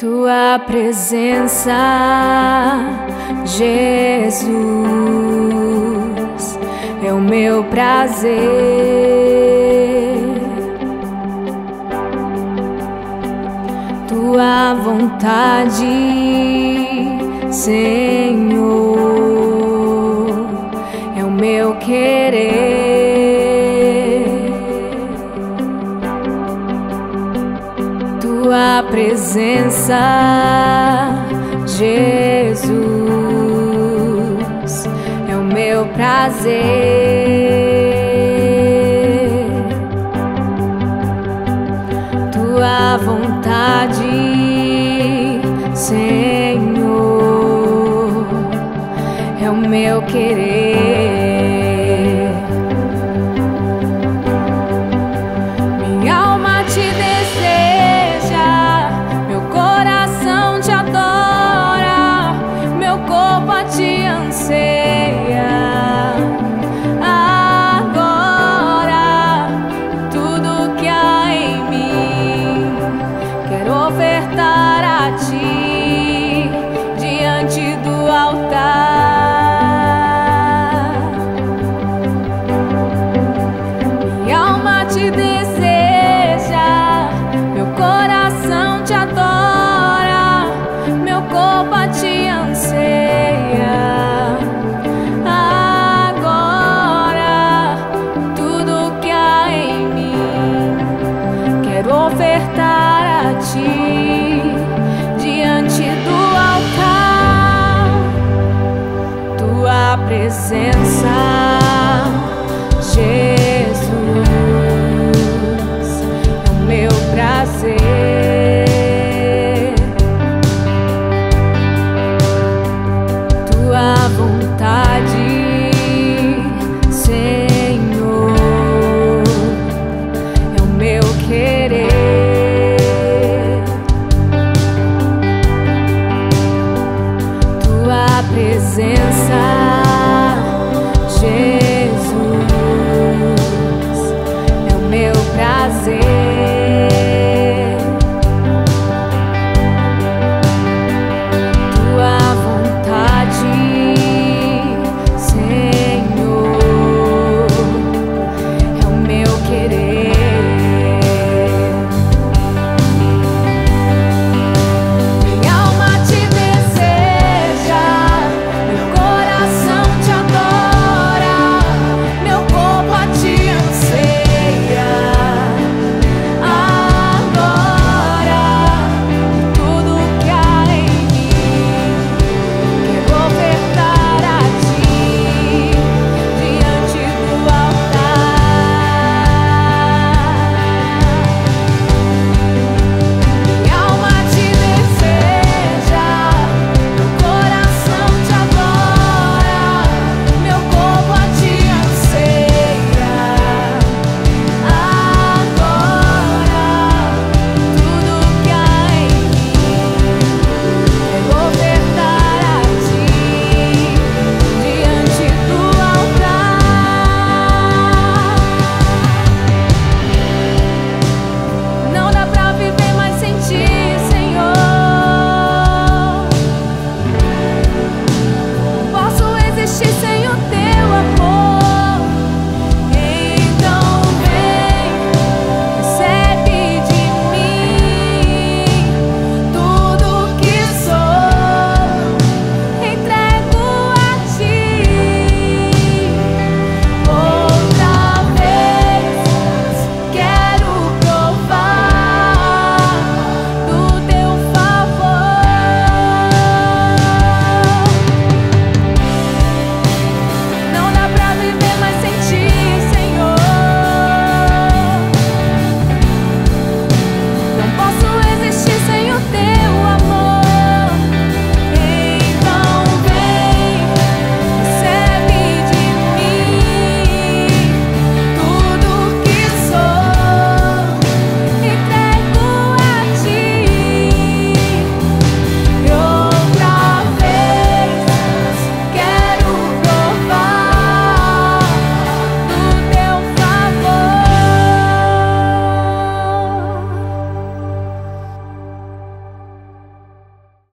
tua presença, Jesus, é o meu prazer. Tua vontade, Senhor, é o meu querer. Presença, Jesus, é o meu prazer. Tua vontade, Senhor, é o meu querer. Presença. presença.